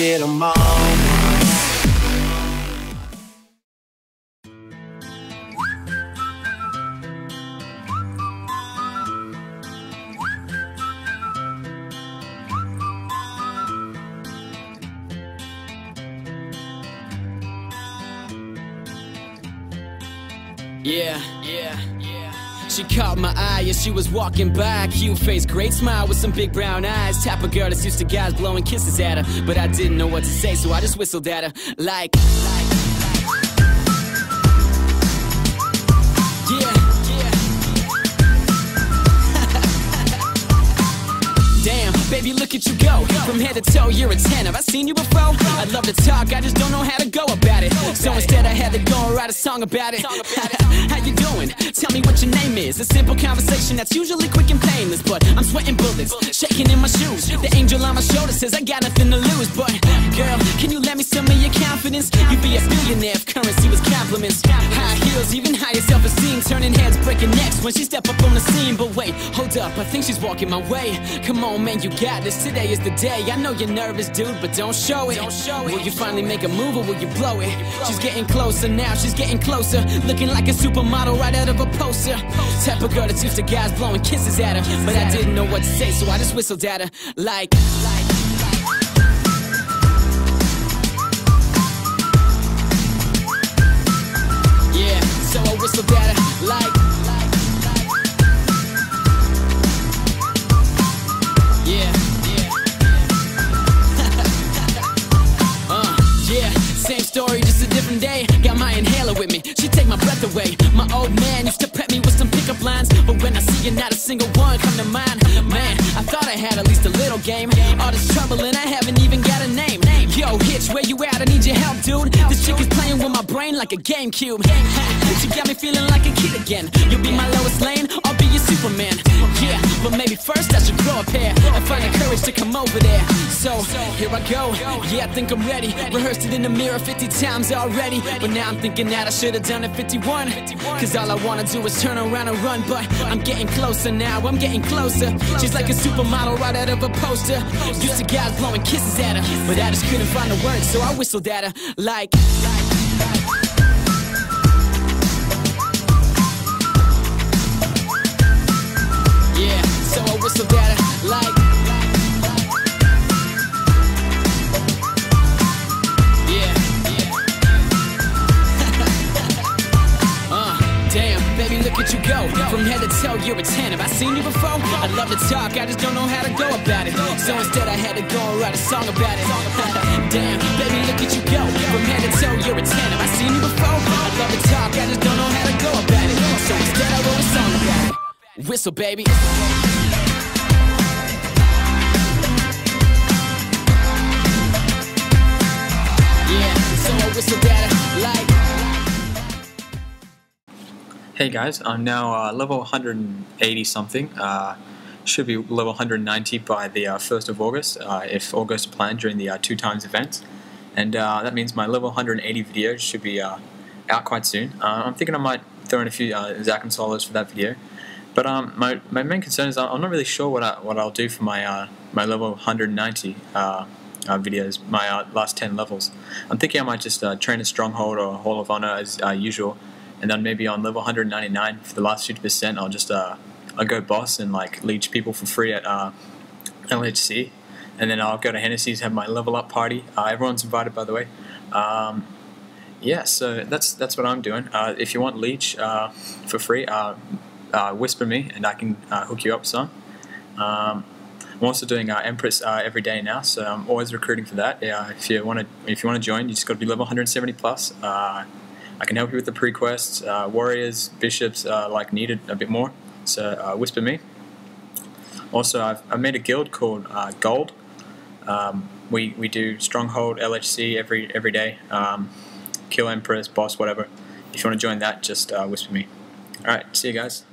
get them all. Yeah, yeah. She caught my eye as she was walking by. Cute face, great smile with some big brown eyes. Type of girl that's used to guys blowing kisses at her. But I didn't know what to say, so I just whistled at her. Like, like. Yeah, yeah. Baby, look at you go. From head to toe, you're a 10. Have I seen you before? I love to talk, I just don't know how to go about it. So instead, I had to go and write a song about it. How you doing? Tell me what your name is. A simple conversation that's usually quick and painless. But I'm sweating bullets, shaking in my shoes. The angel on my shoulder says I got nothing to lose. But girl, can you let me some of your confidence? You'd be a billionaire if currency was compliments. High heels, even higher self-esteem. Turning heads, breaking necks when she step up on the scene. But wait, hold up, I think she's walking my way. Come on, man, you got this. Today is the day. I know you're nervous, dude, but don't show it. Don't show it. Will you finally make a move or will you blow it? She's getting closer now, she's getting closer. Looking like a supermodel right out of a poster. Type of girl that's used to guys blowing kisses at her. But I didn't know what to say, so I just whistled at her. Like, like. Yeah, so I whistled at her. Old man used to prep me with some pickup lines, but when I see you, not a single one come to mind. Man, I thought I had at least a little game. All this trouble and I haven't even got a name. Yo, Hitch, where you at? I need your help, dude. This chick is playing with my brain like a GameCube. She got me feeling like a kid again. You'll be my Lois Lane, I'll be your Superman. Yeah, but maybe first I should grow a pair and find the courage to come over there. So, here I go. Yeah, I think I'm ready. Rehearsed it in the mirror 50 times already. But now I'm thinking that I should have done it 51. Cause all I wanna do is turn around and run. But I'm getting closer now, I'm getting closer. She's like a supermodel right out of a poster. Used to guys blowing kisses at her. But I just couldn't find the words, so I whistled at her. Like, yeah, go. From head to toe, you're a 10. Have I seen you before? I love to talk, I just don't know how to go about it. So instead, I had to go and write a song about it. damn, baby, look at you go. From head to toe, you're a 10. Have I seen you before? I love to talk, I just don't know how to go about it. So instead, I wrote a song about it. Whistle, baby. Hey guys, I'm now uh, level 180 something. Uh, should be level 190 by the uh, 1st of August, uh, if all goes during the uh, two times event. And uh, that means my level 180 video should be out quite soon. I'm thinking I might throw in a few uh, and solos for that video. But um, my, my main concern is I'm not really sure what, I, what I'll do for my, my level 190 videos, my last 10 levels. I'm thinking I might just train a Stronghold or a Hall of Honor as usual and then maybe on level 199 for the last 50% I'll just uh, I'll go boss and like leech people for free at uh, LHC and then I'll go to Henesys have my level up party. Uh, everyone's invited by the way. Um, yeah so that's that's what I'm doing. Uh, if you want leech uh, for free uh, whisper me and I can hook you up some. Um, I'm also doing Empress every day now so I'm always recruiting for that. Yeah, if you want to if you want to join you just got to be level 170 plus I can help you with the pre-quests, uh, warriors, bishops, uh, like needed a bit more. So uh, whisper me. Also, I've, I've made a guild called uh, Gold. Um, we we do stronghold LHC every every day. Um, kill empress, boss, whatever. If you want to join that, just uh, whisper me. All right, see you guys.